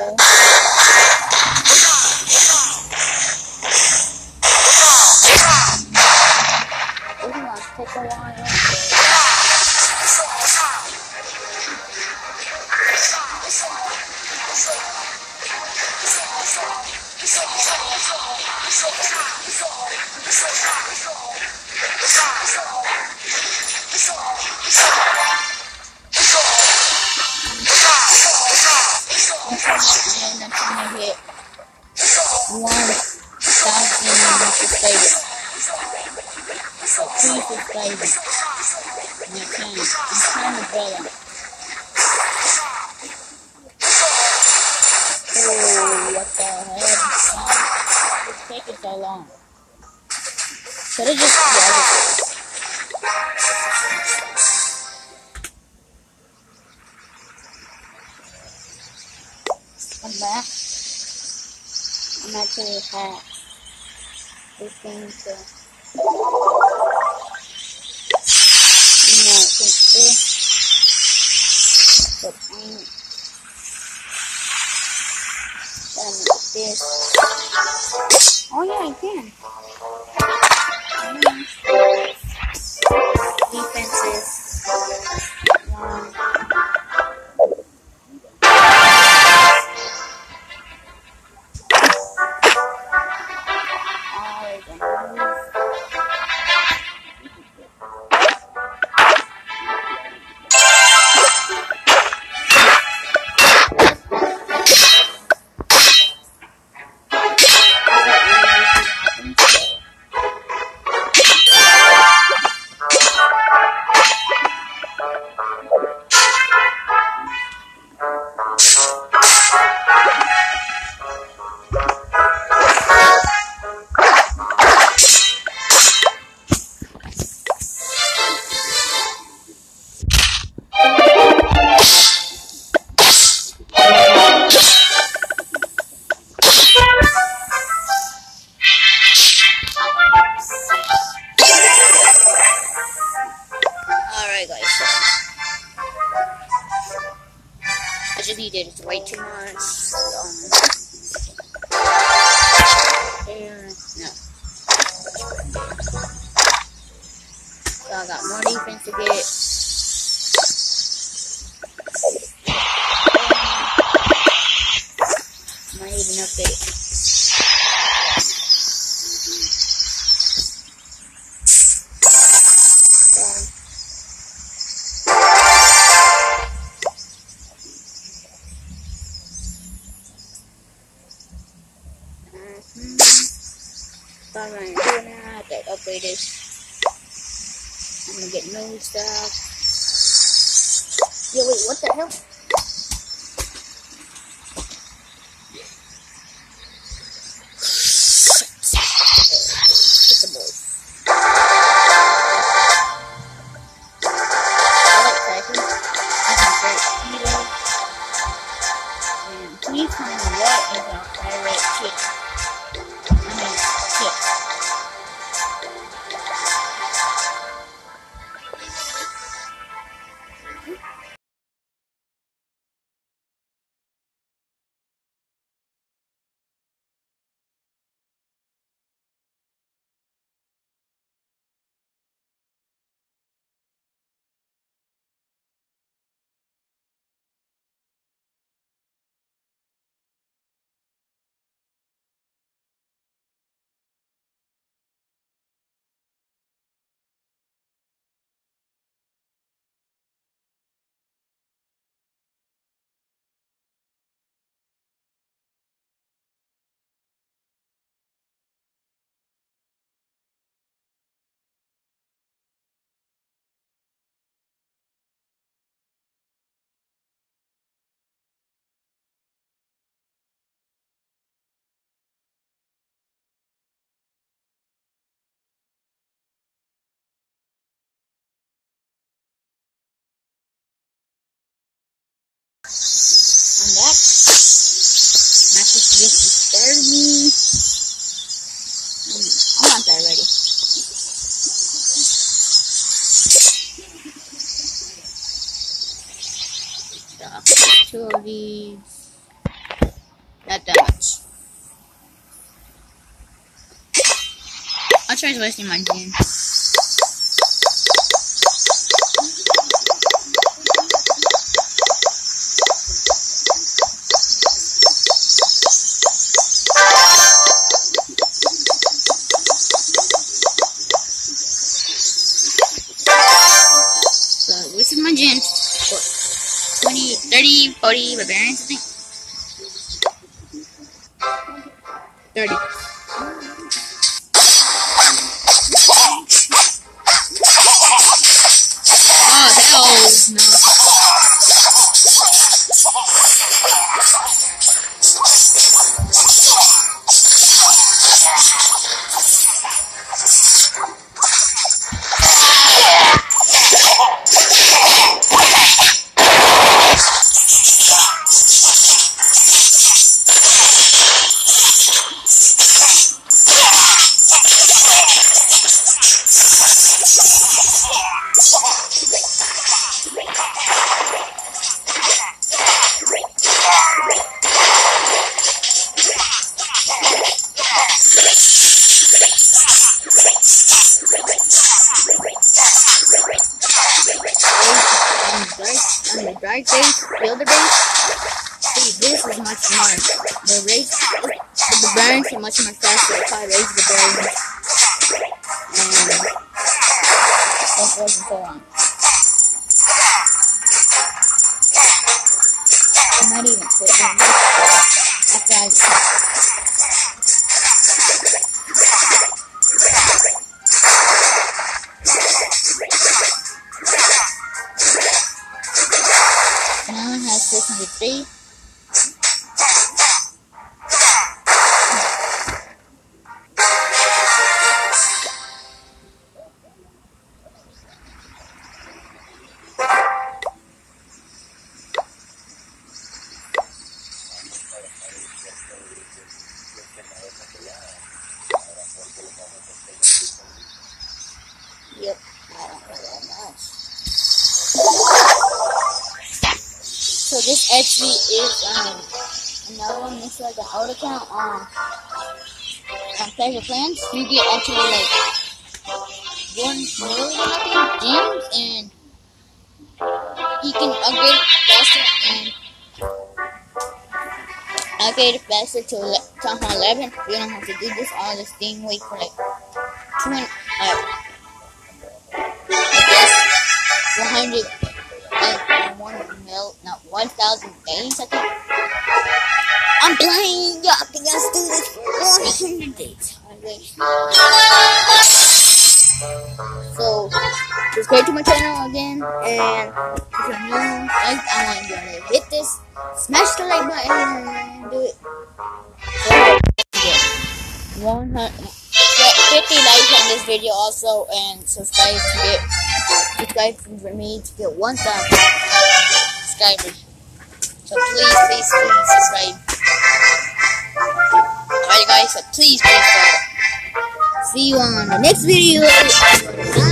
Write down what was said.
go. This is gonna take a while. And 1,000 subscribers. Three subscribers. You can. You can, brother. Oh, what the hell? It's taking so long. Should I just... Yeah, back. I'm actually hacked. This to get. Might even update. Um, Mhm. So I'm gonna do that, that upgrade is I'm gonna get new stuff. Yo wait, what the hell? Derby. I want that ready. Two of these. Not that much. I'll try wasting my game. 40 barbarians, I think. 30. See, this is much more. The race, the barbarians are much more faster. How I raise the barbarians. And so and so on. I might even quit after I Now it has 603. Yep. So this actually is um another one. It's like an old account on on Clash Clans. You get actually like one million I think gems and you can upgrade faster and upgrade faster to ele- Town 11. You don't have to do this all this thing. Wait for like 200 uh, guess 100 like one mil, not 1,000 days, I think. I'm playing, y'all think I do this for 100 days. Okay. So, subscribe to my channel again, and if you're new, like, I want you to hit this, smash the like button, and do it. So, 100, get 50 likes on this video also, and subscribe to subscribe for me to get 1,000 subscribers. So please, please, please subscribe. Alright guys, so please, please subscribe. See you on the next video. YouTube,